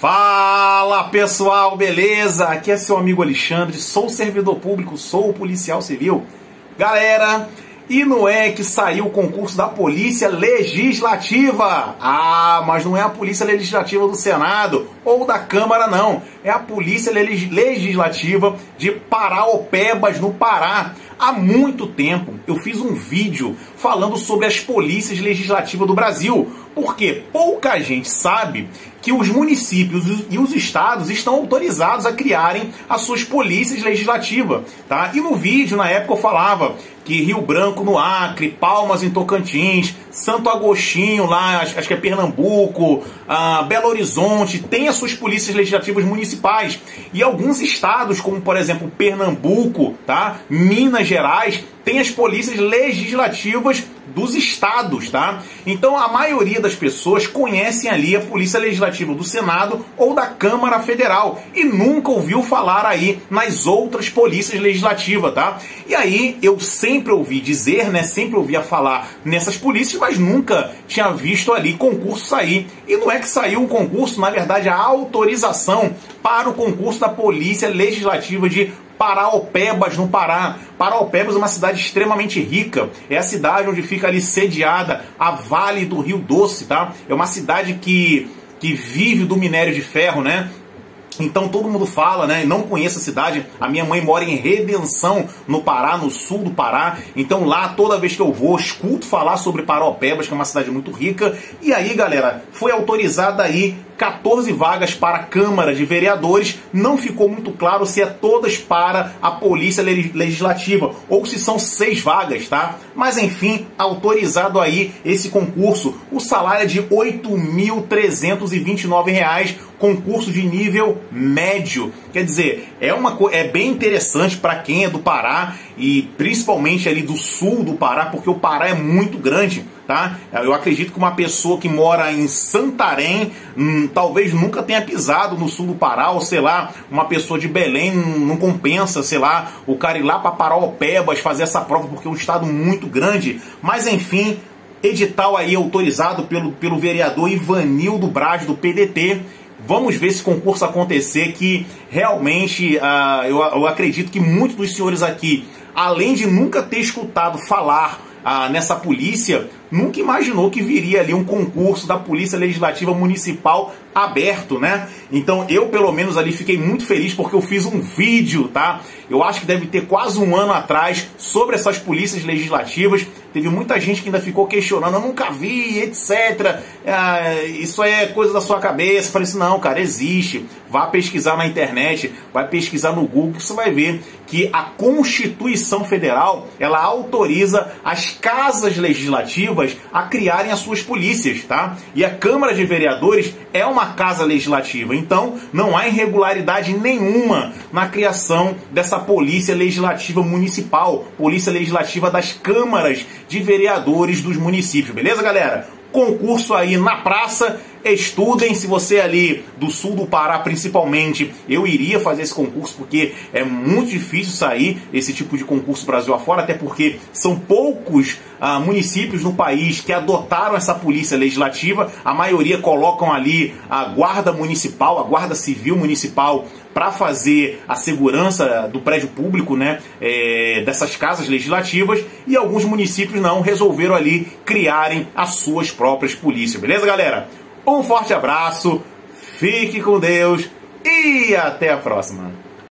Fala pessoal, beleza? Aqui é seu amigo Alexandre, sou servidor público, sou policial civil. Galera, e não é que saiu o concurso da Polícia Legislativa. Ah, mas não é a Polícia Legislativa do Senado ou da Câmara, não. É a Polícia Legislativa de Paraopebas, no Pará. Há muito tempo eu fiz um vídeo falando sobre as polícias legislativas do Brasil, porque pouca gente sabe que os municípios e os estados estão autorizados a criarem as suas polícias legislativas, tá? E no vídeo na época eu falava que Rio Branco no Acre, Palmas em Tocantins, Santo Agostinho lá, acho que é Pernambuco, ah, Belo Horizonte, tem as suas polícias legislativas municipais. E alguns estados, como por exemplo Pernambuco, tá? Minas Gerais, tem as polícias legislativas dos estados, tá? Então a maioria das pessoas conhecem ali a Polícia Legislativa do Senado ou da Câmara Federal e nunca ouviu falar aí nas outras polícias legislativas, tá? E aí eu sempre ouvi dizer, né, sempre ouvia falar nessas polícias, mas nunca tinha visto ali concurso sair. E não é que saiu o concurso, na verdade a autorização para o concurso da Polícia Legislativa de Paraopebas, no Pará. Paraopebas é uma cidade extremamente rica. É a cidade onde fica ali sediada a Vale do Rio Doce, tá? É uma cidade que, que vive do minério de ferro, né? Então todo mundo fala, né? Não conheço a cidade. A minha mãe mora em Redenção, no Pará, no sul do Pará. Então lá, toda vez que eu vou, escuto falar sobre Paraopebas, que é uma cidade muito rica. E aí, galera, foi autorizada aí 14 vagas para a Câmara de Vereadores. Não ficou muito claro se é todas para a Polícia Legislativa ou se são seis vagas, tá? Mas enfim, autorizado aí esse concurso. O salário é de R$ 8.329, concurso de nível médio. Quer dizer, é, uma, é bem interessante para quem é do Pará e principalmente ali do sul do Pará, porque o Pará é muito grande tá? Eu acredito que uma pessoa que mora em Santarém, hum, talvez nunca tenha pisado no sul do Pará, ou sei lá, uma pessoa de Belém não compensa, sei lá, o cara ir lá para Paraopebas fazer essa prova porque é um estado muito grande, mas enfim, edital aí autorizado pelo, pelo vereador Ivanildo Braz do PDT. Vamos ver esse concurso acontecer, que realmente uh, eu, eu acredito que muitos dos senhores aqui, além de nunca ter escutado falar ah, nessa polícia, nunca imaginou que viria ali um concurso da Polícia Legislativa Municipal aberto, né? Então eu, pelo menos, ali fiquei muito feliz porque eu fiz um vídeo, tá? Eu acho que deve ter quase um ano atrás sobre essas polícias legislativas. Teve muita gente que ainda ficou questionando, eu nunca vi, etc. É, isso é coisa da sua cabeça. Eu falei assim, não, cara, existe. Vá pesquisar na internet, vai pesquisar no Google, você vai ver que a Constituição Federal ela autoriza as casas legislativas a criarem as suas polícias, tá? E a Câmara de Vereadores é uma casa legislativa, então não há irregularidade nenhuma na criação dessa polícia legislativa municipal, polícia legislativa das câmaras de vereadores dos municípios, beleza, galera? Concurso aí na praça. Estudem, se você é ali do sul do Pará principalmente, eu iria fazer esse concurso porque é muito difícil sair esse tipo de concurso Brasil afora, até porque são poucos ah, municípios no país que adotaram essa polícia legislativa, a maioria colocam ali a guarda municipal, a guarda civil municipal para fazer a segurança do prédio público, né, é, dessas casas legislativas, e alguns municípios não resolveram ali criarem as suas próprias polícias, beleza, galera? Um forte abraço, fique com Deus e até a próxima.